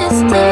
Yeah.